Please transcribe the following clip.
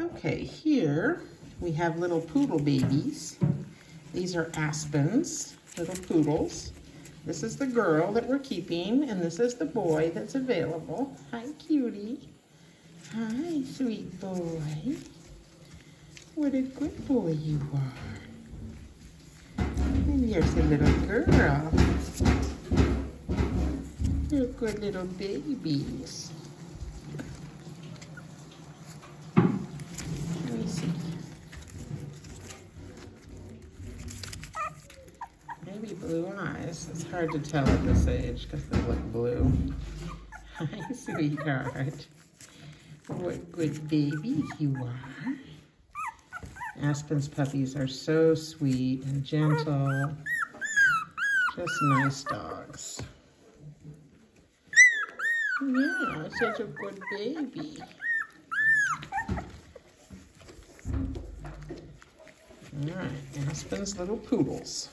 Okay, here we have little poodle babies. These are Aspens, little poodles. This is the girl that we're keeping, and this is the boy that's available. Hi, cutie. Hi, sweet boy. What a good boy you are. And here's a little girl. They're good little babies. Blue eyes. It's hard to tell at this age because they look blue. Hi, sweetheart. What good baby you are. Aspen's puppies are so sweet and gentle. Just nice dogs. Yeah, such a good baby. All right, Aspen's little poodles.